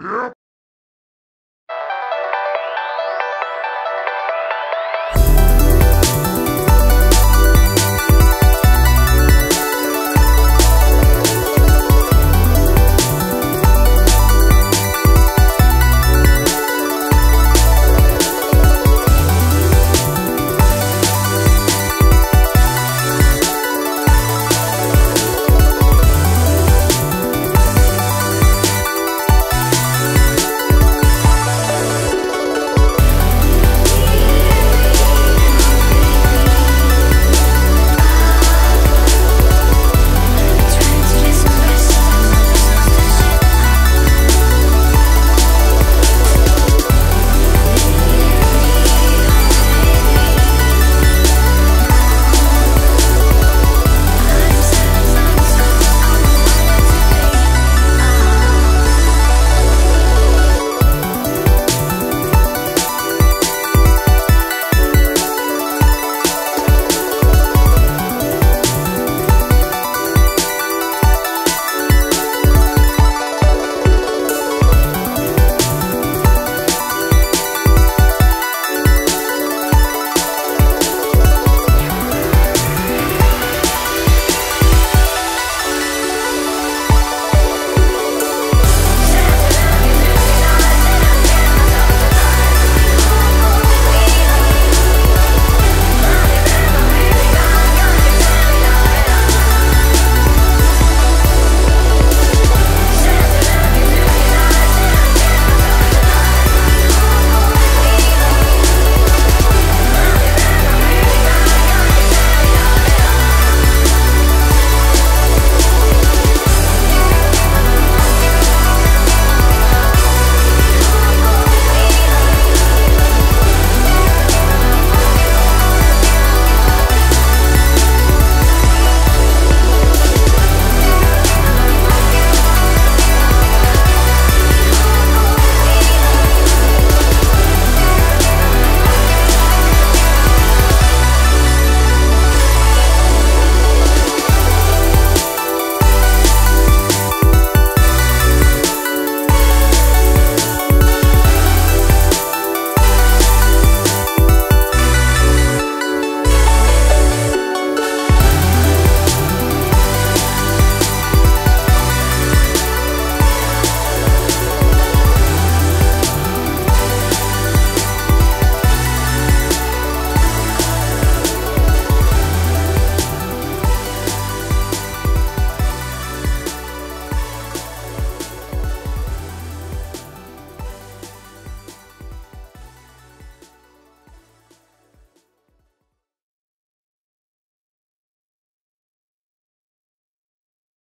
Yep.